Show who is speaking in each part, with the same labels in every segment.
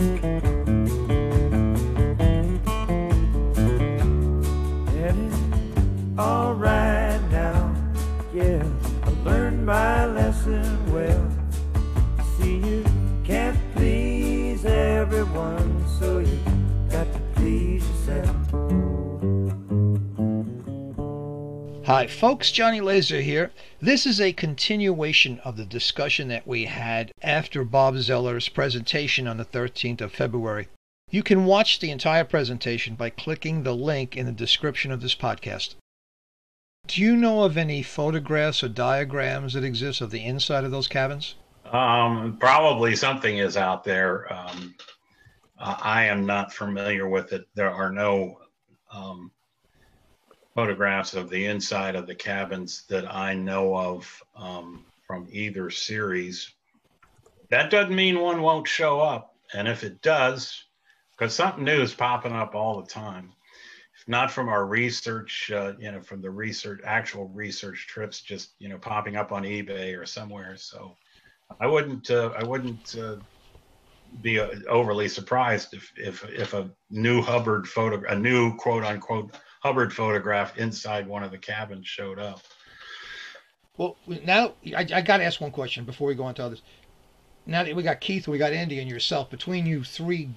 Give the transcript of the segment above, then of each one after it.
Speaker 1: And
Speaker 2: Hi, folks. Johnny Laser here. This is a continuation of the discussion that we had after Bob Zeller's presentation on the 13th of February. You can watch the entire presentation by clicking the link in the description of this podcast. Do you know of any photographs or diagrams that exist of the inside of those cabins?
Speaker 3: Um, probably something is out there. Um, I am not familiar with it. There are no um, photographs of the inside of the cabins that I know of um, from either series. That doesn't mean one won't show up. And if it does, because something new is popping up all the time. If not from our research, uh, you know, from the research, actual research trips, just you know, popping up on eBay or somewhere. So I wouldn't, uh, I wouldn't uh, be uh, overly surprised if, if, if a new Hubbard photo, a new quote unquote Hubbard photograph inside one of the cabins showed up.
Speaker 2: Well, now I, I got to ask one question before we go on to others. Now that we got Keith, we got Andy, and yourself, between you three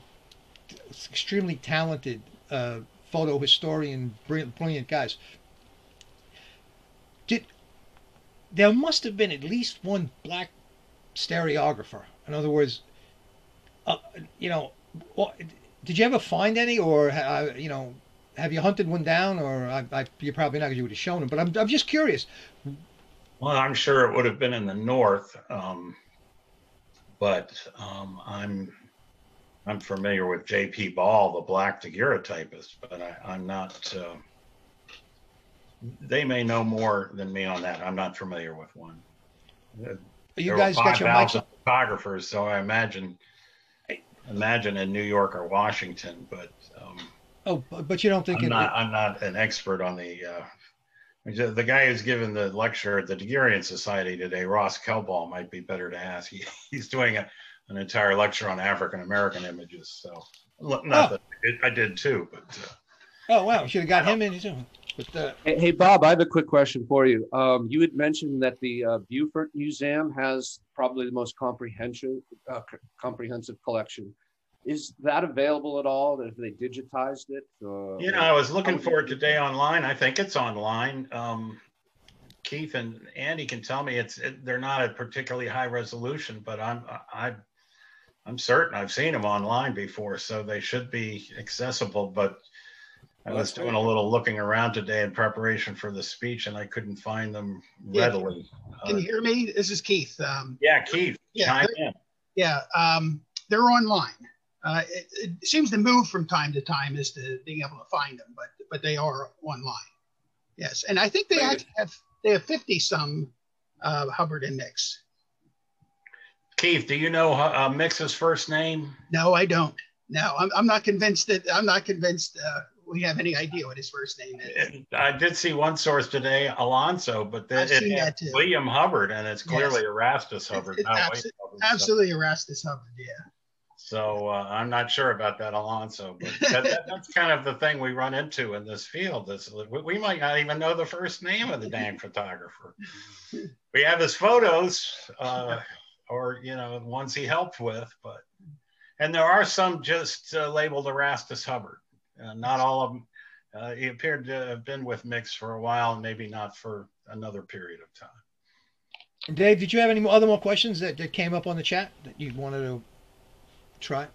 Speaker 2: extremely talented uh, photo historian, brilliant, brilliant guys, did there must have been at least one black stereographer. In other words, uh, you know, did you ever find any, or uh, you know, have you hunted one down, or I, I, you're probably not because you would have shown them. But I'm, I'm just curious.
Speaker 3: Well, I'm sure it would have been in the north, um, but um, I'm I'm familiar with J.P. Ball, the black daguerreotypist, but I, I'm not. Uh, they may know more than me on that. I'm not familiar with one.
Speaker 2: You
Speaker 3: There were
Speaker 2: guys got your mics
Speaker 3: 5,000 photographers, so I imagine imagine in New York or Washington, but um,
Speaker 2: Oh, but but you don't think
Speaker 3: I'm
Speaker 2: it,
Speaker 3: not I'm not an expert on the uh, the guy who's given the lecture at the Daguerreian Society today, Ross Kelbaugh, might be better to ask. He, he's doing a, an entire lecture on African American images. So not
Speaker 2: Oh.
Speaker 3: that I did, I did too, but uh,
Speaker 2: Oh wow, you should have got him in too. But uh,
Speaker 4: Hey, hey, Bob, I have a quick question for you. Um, you had mentioned that the uh, Beaufort Museum has probably the most comprehensive uh, comprehensive collection. Is that available at all? Have they digitized it? Uh,
Speaker 3: you know, I was looking for it today online. I think it's online. Um, Keith and Andy can tell me it's it, they're not at particularly high resolution, but I'm I I'm certain I've seen them online before, so they should be accessible. But I was doing a little looking around today in preparation for the speech, and I couldn't find them
Speaker 5: Yeah.
Speaker 3: readily.
Speaker 5: Can
Speaker 3: Uh,
Speaker 5: you hear me? This is Keith. Um,
Speaker 3: yeah, Keith,
Speaker 5: Yeah, yeah, um, they're online. Uh, it, it seems to move from time to time as to being able to find them, but but they are online. Yes, and I think they
Speaker 4: Very
Speaker 5: actually have they have fifty some uh, Hubbard and Mix.
Speaker 3: Keith, do you know uh, Mix's first name?
Speaker 5: No, I don't. No, I'm, I'm not convinced that I'm not convinced uh, we have any idea what his first name is.
Speaker 3: I did see one source today, Alonso, but then it
Speaker 5: that.
Speaker 3: William Hubbard, and it's
Speaker 5: Yes.
Speaker 3: clearly Erastus Hubbard,
Speaker 5: it's
Speaker 3: not
Speaker 5: abso-
Speaker 3: Hubbard. So-
Speaker 5: Absolutely, Erastus Hubbard. Yeah.
Speaker 3: So uh, I'm not sure about that, Alonso, but that, that, that's kind of the thing we run into in this field. Is we, we might not even know the first name of the dang photographer. We have his photos, uh, or you know, the ones he helped with, but and there are some just uh, labeled Erastus Hubbard. Uh, not all of them. Uh, he appeared to have been with Mix for a while, and maybe not for another period of time.
Speaker 2: Dave, did you have any other more questions that, that came up on the chat that you wanted to try?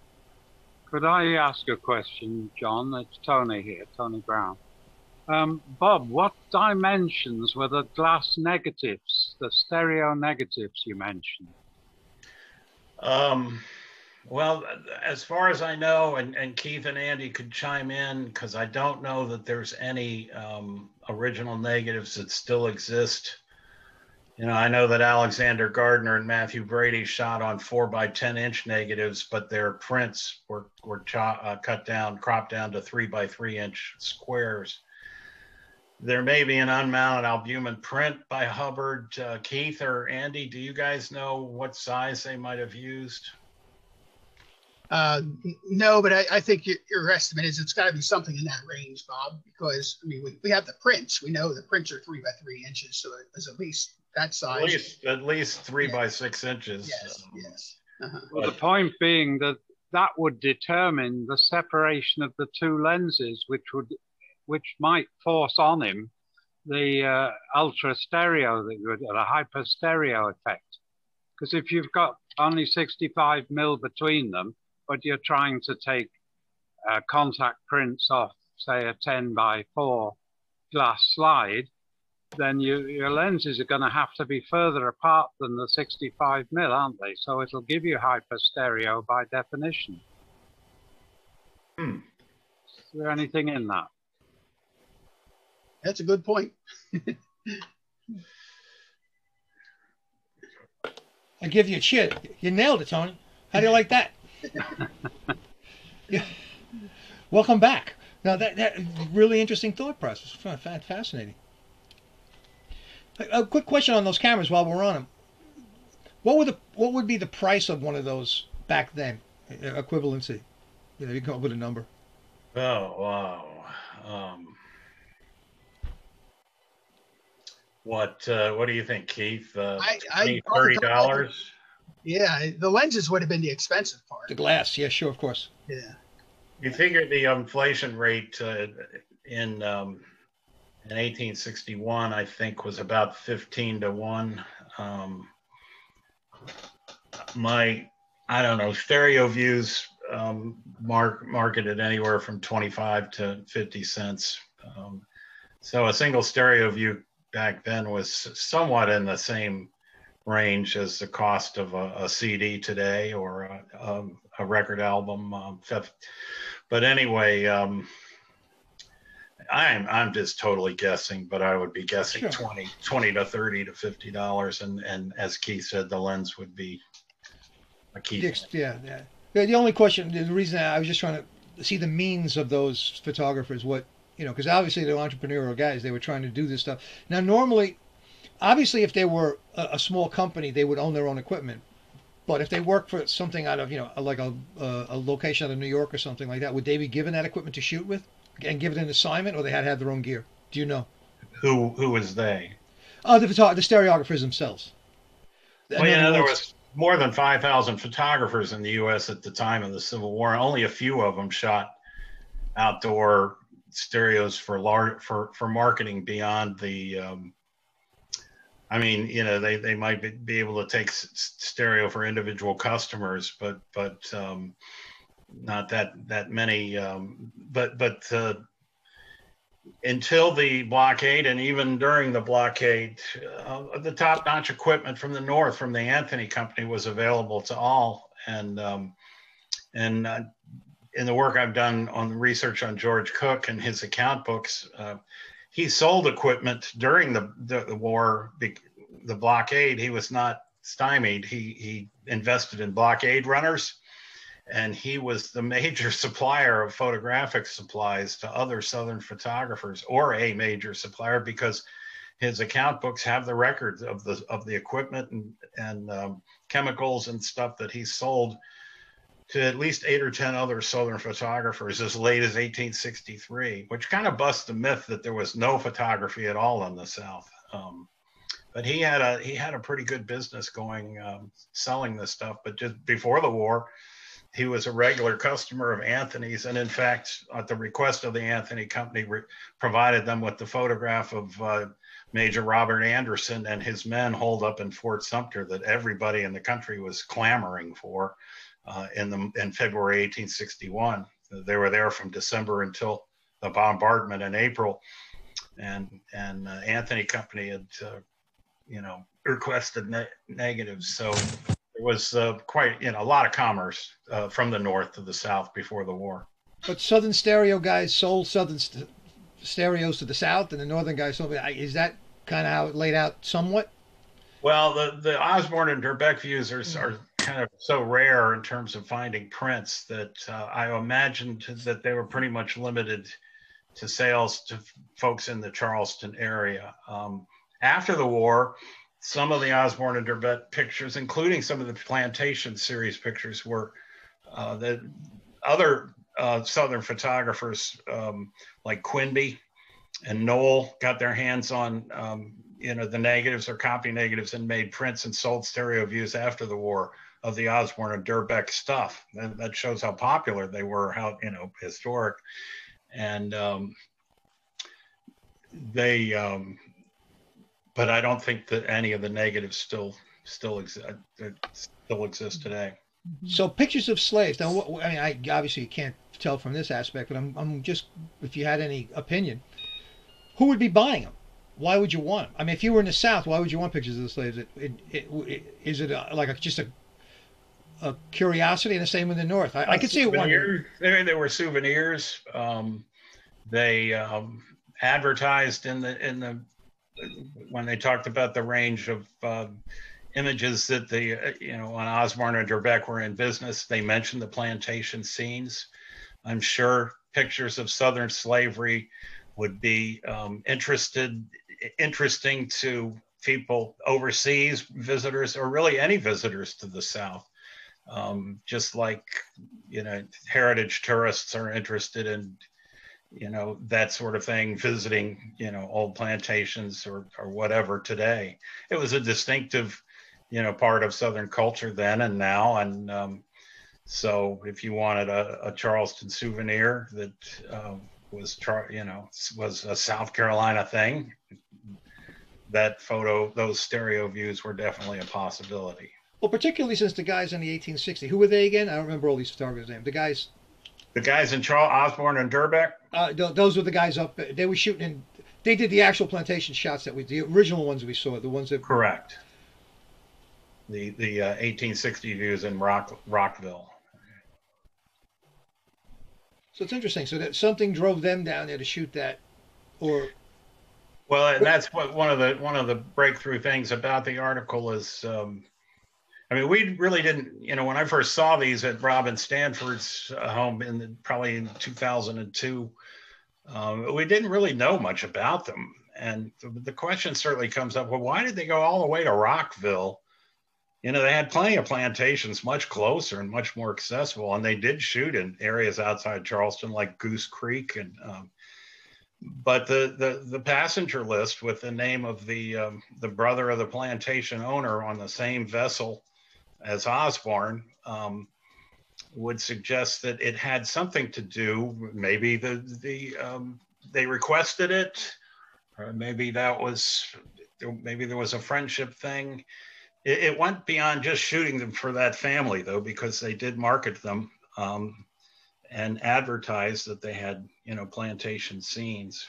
Speaker 6: Could I ask a question, John? It's Tony here, Tony Brown. Um, Bob, what dimensions were the glass negatives, the stereo negatives you mentioned?
Speaker 3: Um, well, as far as I know, and, and Keith and Andy could chime in because I don't know that there's any um, original negatives that still exist. You know, I know that Alexander Gardner and Mathew Brady shot on four by 10 inch negatives, but their prints were, were uh, cut down, cropped down to three by three inch squares. There may be an unmounted albumen print by Hubbard. Uh, Keith or Andy, do you guys know what size they might have used?
Speaker 5: Uh, no, but I, I think your, your, estimate is it's got to be something in that range, Bob, because I mean, we, we have the prints. We know the prints are three by three inches, so it's at least that size.
Speaker 3: At least, at least three yeah. by six inches.
Speaker 5: Yes, um, yes.
Speaker 6: Uh-huh. Well, the point being that that would determine the separation of the two lenses, which would, which might force on him the uh, ultra stereo that would, or a hyper stereo effect. Because if you've got only 65 mil between them, but you're trying to take uh, contact prints off, say, a 10 by 4 glass slide, then you, your lenses are going to have to be further apart than the 65 mil, aren't they? So it'll give you hyper stereo by definition.
Speaker 3: Hmm.
Speaker 6: Is there anything in that?
Speaker 5: That's a good point.
Speaker 2: I give you a cheer. You nailed it, Tony. How do you like that? Yeah. Welcome back. Now that that really interesting thought process. Fascinating. A, a quick question on those cameras while we're on them. What would the what would be the price of one of those back then? Equivalency. You know, you come up with a number.
Speaker 3: Oh wow. Um, what uh, what do you think, Keith? Uh, I, I thirty dollars.
Speaker 5: Yeah, the lenses would have been the expensive part.
Speaker 2: The glass, yeah, sure, of course.
Speaker 5: Yeah.
Speaker 3: You figure the inflation rate uh, in um, in 1861, I think, was about 15 to one. Um, my, I don't know, stereo views um, mark marketed anywhere from 25 to 50 cents. Um, so a single stereo view back then was somewhat in the same range as the cost of a, a CD today or a, a, a record album. Um, but anyway, um, I'm I'm just totally guessing, but I would be guessing sure. 20, 20 to 30 to 50 dollars. And and as Keith said, the lens would be a key.
Speaker 2: Yeah, yeah. The only question, the reason I was just trying to see the means of those photographers, what you know, because obviously they're entrepreneurial guys. They were trying to do this stuff. Now, normally obviously, if they were a, a, small company, they would own their own equipment. But if they work for something out of, you know, like a, a, a location out of New York or something like that, would they be given that equipment to shoot with and give it an assignment, or they had to have their own gear? Do you know?
Speaker 3: Who who was they?
Speaker 2: Oh, the photo- the stereographers themselves.
Speaker 3: Well, in other words, more than five thousand photographers in the U.S. at the time of the Civil War. Only a few of them shot outdoor stereos for large for for marketing beyond the um, I mean, you know, they, they might be, be able to take s- stereo for individual customers, but but um, not that that many. Um, but but uh, until the blockade, and even during the blockade, uh, the top-notch equipment from the north, from the Anthony Company, was available to all. And um, and uh, in the work I've done on research on George Cook and his account books, uh, he sold equipment during the, the, the war, the blockade. He was not stymied. He, he invested in blockade runners and he was the major supplier of photographic supplies to other Southern photographers or a major supplier because his account books have the records of the of the equipment and, and um, chemicals and stuff that he sold to at least eight or 10 other Southern photographers as late as 1863, which kind of busts the myth that there was no photography at all in the South. Um, but he had a he had a pretty good business going um, selling this stuff. But just before the war, he was a regular customer of Anthony's, and in fact, at the request of the Anthony Company, re- provided them with the photograph of uh, Major Robert Anderson and his men holed up in Fort Sumter that everybody in the country was clamoring for uh, in the in February 1861. They were there from December until the bombardment in April, and and uh, Anthony Company had uh, you know requested ne- negatives. So there was uh, quite you know a lot of commerce uh, from the north to the south before the war.
Speaker 2: But Southern Stereo guys sold Southern st- stereos to the south, and the Northern guys sold. Is that kind of how it laid out somewhat?
Speaker 3: Well, the the Osborn and Durbec views are, are kind of so rare in terms of finding prints that uh, I imagined that they were pretty much limited to sales to folks in the Charleston area. Um, after the war, some of the Osborn and Durbec pictures, including some of the Plantation series pictures, were uh, the other uh, Southern photographers um, like Quinby and Noel got their hands on, um, you know, the negatives or copy negatives and made prints and sold stereo views after the war of the Osborn and Durbec stuff. That, that shows how popular they were, how, you know, historic. And um, they, um, but I don't think that any of the negatives still still exist uh, still exist today.
Speaker 2: So pictures of slaves. Now, what, I mean, I obviously you can't tell from this aspect, but I'm, I'm just if you had any opinion, who would be buying them? Why would you want them? I mean, if you were in the South, why would you want pictures of the slaves? It, it, it, is it a, like a, just a a curiosity, and the same in the North? I, I could see it one.
Speaker 3: There, there were souvenirs. Um, they um, advertised in the in the when they talked about the range of uh, images that the uh, you know on Osborn and Durbec were in business. They mentioned the plantation scenes. I'm sure pictures of Southern slavery would be um, interested interesting to people overseas visitors or really any visitors to the South. Um, just like you know heritage tourists are interested in you know that sort of thing visiting you know old plantations or or whatever today. It was a distinctive you know part of southern culture then and now. And um, so if you wanted a, a charleston souvenir that uh, was you know was a south carolina thing that photo those stereo views were definitely a possibility
Speaker 2: well particularly since the guys in the 1860 who were they again i don't remember all these photographers names the guys
Speaker 3: the guys in Charles Osborn and Durbec.
Speaker 2: Uh, th- those were the guys up. They were shooting. In, they did the actual plantation shots that we, the original ones we saw, the ones that.
Speaker 3: Correct. The the uh, 1860 views in Rock Rockville.
Speaker 2: So it's interesting. So that something drove them down there to shoot that, or.
Speaker 3: Well, and that's what one of the one of the breakthrough things about the article is. Um, I mean, we really didn't, you know, when I first saw these at Robin Stanford's uh, home in the, probably in 2002, um, we didn't really know much about them. And the, question certainly comes up well, why did they go all the way to Rockville? You know, they had plenty of plantations much closer and much more accessible. And they did shoot in areas outside Charleston, like Goose Creek. And, um, but the, the, the passenger list with the name of the, um, the brother of the plantation owner on the same vessel as Osborn um, would suggest that it had something to do. Maybe the the um, they requested it, or maybe that was maybe there was a friendship thing. It, it went beyond just shooting them for that family though, because they did market them um, and advertise that they had you know plantation scenes.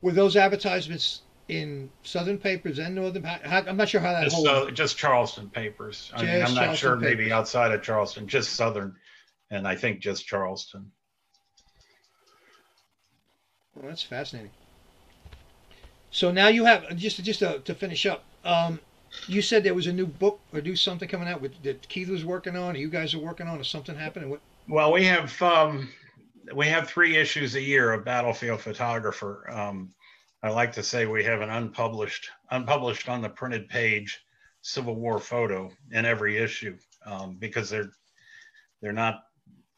Speaker 2: Were those advertisements in Southern papers and Northern. I'm not sure how that.
Speaker 3: Just, just Charleston papers. I mean, I'm not Charleston sure. Papers. Maybe outside of Charleston, just Southern, and I think just Charleston.
Speaker 2: Well, that's fascinating. So now you have just just to, to finish up. Um, you said there was a new book or do something coming out with that Keith was working on, or you guys are working on, or something happening. What?
Speaker 3: Well, we have um, we have three issues a year of Battlefield Photographer. Um, I like to say we have an unpublished, unpublished on the printed page Civil War photo in every issue um, because they're they're not.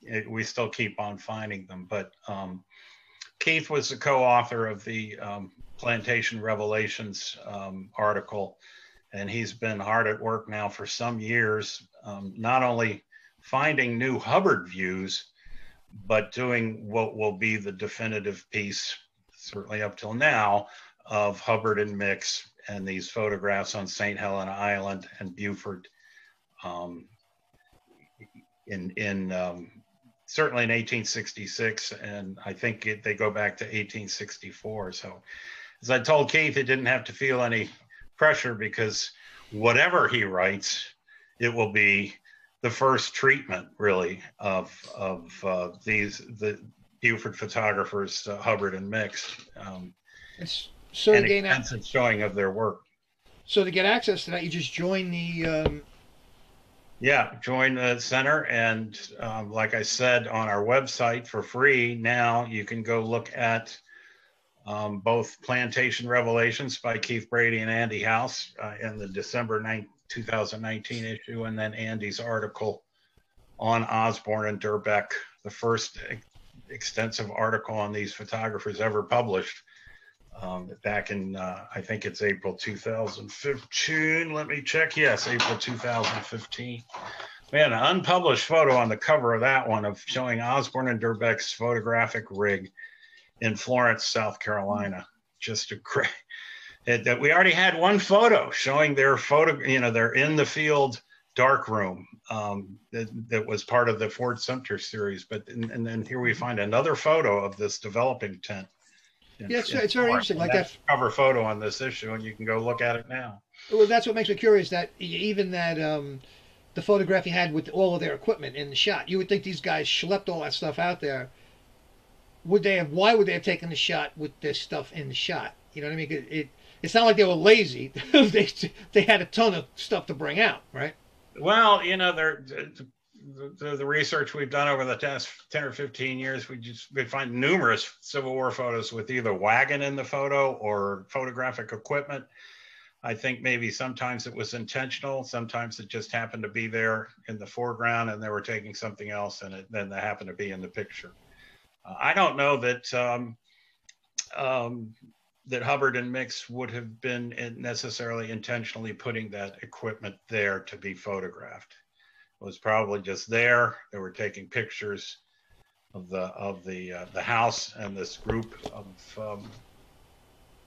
Speaker 3: It, we still keep on finding them, but um, Keith was the co-author of the um, Plantation Revelations um, article, and he's been hard at work now for some years, um, not only finding new Hubbard views, but doing what will be the definitive piece certainly up till now, of Hubbard and Mix and these photographs on St. Helena Island and Beaufort um, in, in um, certainly in 1866. And I think it, they go back to 1864. So as I told Keith, it didn't have to feel any pressure because whatever he writes, it will be the first treatment really of, of uh, these, the, Beaufort photographers, uh, Hubbard and Mix. Um,
Speaker 2: it's so
Speaker 3: and to gain extensive showing of their work.
Speaker 2: So to get access to that, you just join the. Um...
Speaker 3: Yeah, join the center, and um, like I said on our website for free now, you can go look at um, both Plantation Revelations by Keith Brady and Andy House uh, in the December 9, 2019 issue, and then Andy's article on Osborn and Durbec, the first extensive article on these photographers ever published um, back in, uh, I think it's April 2015. Let me check. Yes, April 2015. We had an unpublished photo on the cover of that one of showing Osborn and Durbec's photographic rig in Florence, South Carolina. Just a great, that we already had one photo showing their photo, you know, they're in the field dark room um, that, that was part of the Fort Sumter series. But and, and then here we find another photo of this developing tent.
Speaker 2: In, yeah, it's, it's very interesting. Like that
Speaker 3: cover photo on this issue, and you can go look at it now.
Speaker 2: Well, that's what makes me curious. That even that um, the photograph he had with all of their equipment in the shot, you would think these guys schlepped all that stuff out there. Would they have? Why would they have taken the shot with this stuff in the shot? You know what I mean? It, it it's not like they were lazy. they they had a ton of stuff to bring out, right?
Speaker 3: Well, you know, there the, the, research we've done over the past 10 or 15 years, we just we find numerous Civil War photos with either wagon in the photo or photographic equipment. I think maybe sometimes it was intentional, sometimes it just happened to be there in the foreground and they were taking something else and it, then they happened to be in the picture. Uh, I don't know that um, um, that Hubbard and Mix would have been necessarily intentionally putting that equipment there to be photographed. It was probably just there. They were taking pictures of the of the uh, the house and this group of um,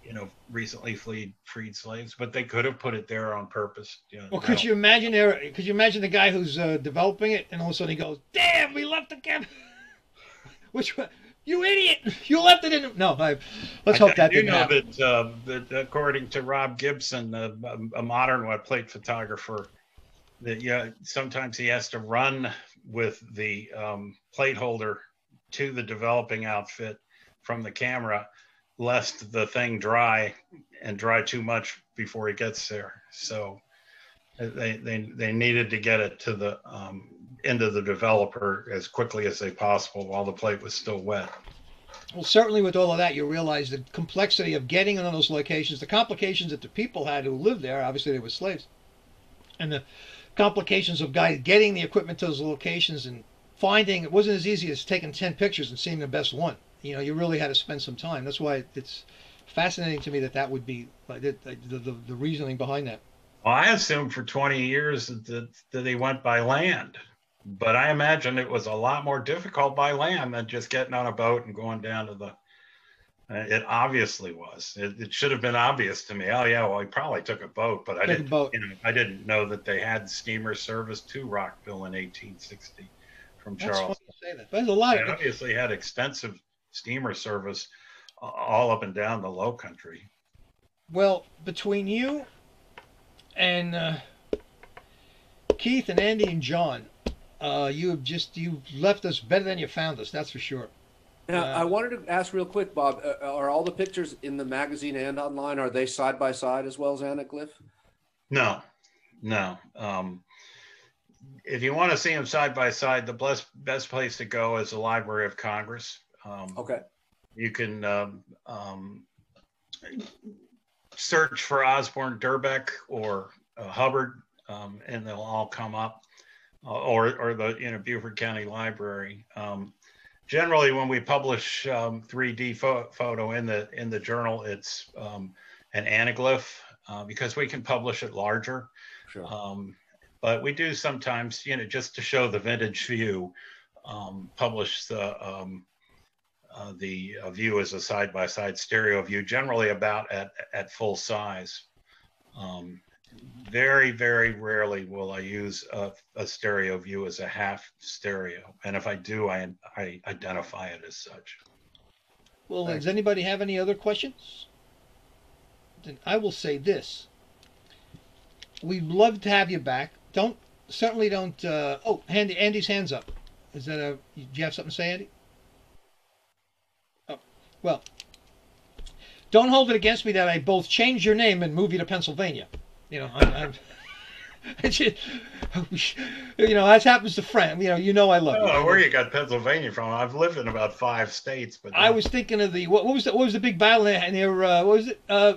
Speaker 3: you know recently freed freed slaves, but they could have put it there on purpose. You know,
Speaker 2: well, could you imagine there? Could you imagine the guy who's uh, developing it, and all of a sudden he goes, "Damn, we left the cabin." Which? You idiot! You left it in. No, I, let's hope I, that.
Speaker 3: You know happen. that, uh, that according to Rob Gibson, a, a modern wet plate photographer, that yeah, sometimes he has to run with the um, plate holder to the developing outfit from the camera, lest the thing dry and dry too much before he gets there. So they they they needed to get it to the um, into the developer as quickly as they possible while the plate was still wet.
Speaker 2: Well, certainly with all of that, you realize the complexity of getting on those locations, the complications that the people had who lived there. Obviously, they were slaves, and the complications of guys getting the equipment to those locations and finding it wasn't as easy as taking ten pictures and seeing the best one. You know, you really had to spend some time. That's why it's fascinating to me that that would be the, the, the, the reasoning behind that.
Speaker 3: Well, I assumed for 20 years that, that, that they went by land but I imagine it was a lot more difficult by land than just getting on a boat and going down to the. Uh, it obviously was. It, it, should have been obvious to me. Oh yeah, well, he probably took a boat, but I took didn't. You know, I didn't know that they had steamer service to Rockville in 1860 from That's Charles.
Speaker 2: Say that. There's a lot.
Speaker 3: They obviously had extensive steamer service all up and down the Low Country.
Speaker 2: Well, between you and uh, Keith and Andy and John, uh, you have just you left us better than you found us. That's for sure.
Speaker 4: Now, uh, I wanted to ask real quick, Bob. Uh, are all the pictures in the magazine and online? Are they side by side as well as anaglyph?
Speaker 3: No, no. Um, if you want to see them side by side, the best best place to go is the Library of Congress.
Speaker 4: Um, okay.
Speaker 3: You can um, um search for Osborn Durbec or uh, Hubbard, um, and they'll all come up. Uh, or, or the you know Beaufort County Library. Um, generally, when we publish um, 3D fo- photo in the in the journal, it's um, an anaglyph uh, because we can publish it larger. Sure. Um, but we do sometimes, you know, just to show the vintage view, um, publish the um, uh, the uh, view as a side by side stereo view, generally about at at full size. Um, very, very rarely will I use a, a, stereo view as a half stereo. And if I do, I, I identify it as such.
Speaker 2: Well, Thanks. does anybody have any other questions? Then I will say this. We'd love to have you back. Don't, certainly don't, uh, oh, Andy, Andy's hands up. Is that a, do you have something to say, Andy? Oh, well, don't hold it against me that I both changed your name and moved you to Pennsylvania. You know, I'm, I'm just, you know, as happens to friend. You know, you know, I love. I
Speaker 3: don't know where you got Pennsylvania from. I've lived in about five states, but
Speaker 2: I was thinking of the what, what was the, what was the big battle near uh, what was it? Uh,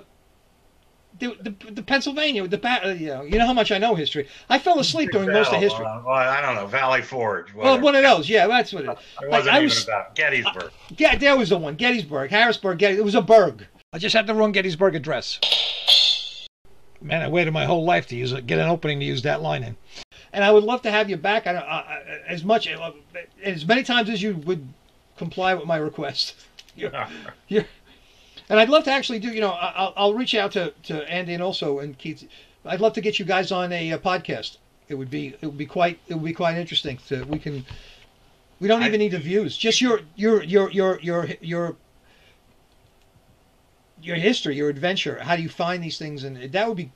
Speaker 2: the, the, the Pennsylvania, the ba- uh, you know, you know how much I know history. I fell asleep during most of history.
Speaker 3: uh, well, I don't know, Valley Forge.
Speaker 2: Well, one of those, yeah, that's what it is.
Speaker 3: It wasn't
Speaker 2: I
Speaker 3: even
Speaker 2: was-
Speaker 3: about Gettysburg.
Speaker 2: Yeah, was the one. Gettysburg, Harrisburg. It was a burg. I just had the wrong Gettysburg address. Man, I waited my whole life to use it, get an opening to use that line in. And I would love to have you back. I, I, I, as much, as many times as you would comply with my request. You're, you're, and I'd love to actually do. You know, I- I'll, I'll reach out to, to Andy and also and Keith. I'd love to get you guys on a, uh podcast. It would be it would be quite it would be quite interesting. To we can. We don't
Speaker 3: I-
Speaker 2: even need the views. Just your your your your your your your history, your adventure. How do you find these things? And that would be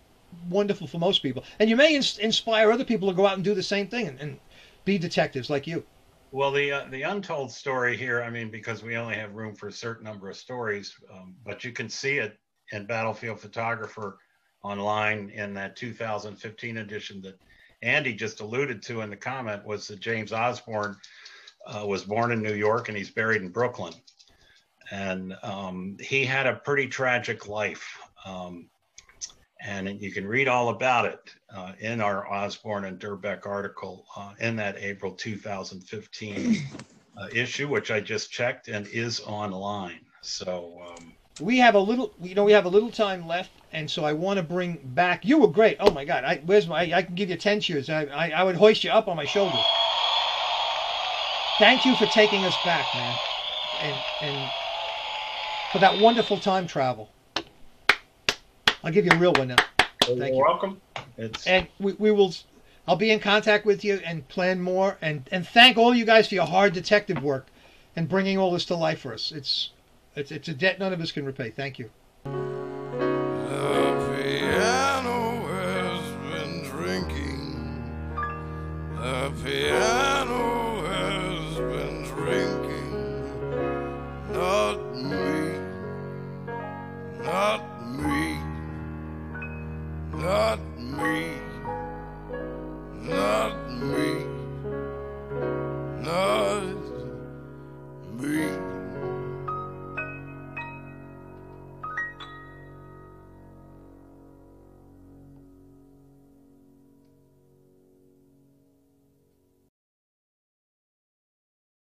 Speaker 2: wonderful for most people. And you may ins- inspire other people to go out and do the same thing and, and be detectives like you.
Speaker 3: Well, the uh, the untold story here, I mean, because we only have room for a certain number of stories, um, but you can see it in Battlefield Photographer online in that 2015 edition that Andy just alluded to in the comment was that James Osborn uh, was born in New York and he's buried in Brooklyn. And um, he had a pretty tragic life. Um, and you can read all about it uh, in our Osborn and Durbec article uh, in that April 2015 uh, issue, which I just checked and is online. So um,
Speaker 2: We have a little, you know, we have a little time left, and so I want to bring back. You were great. Oh my God, I where's my? I can give you ten cheers. I, I I would hoist you up on my shoulder. Thank you for taking us back, man, and and for that wonderful time travel. I'll give you a real one now.
Speaker 3: you're
Speaker 2: Thank you.
Speaker 3: welcome. It's
Speaker 2: and we, we will i'll be in contact with you and plan more and and thank all you guys for your hard detective work and bringing all this to life for us it's it's, it's a debt none of us can repay thank you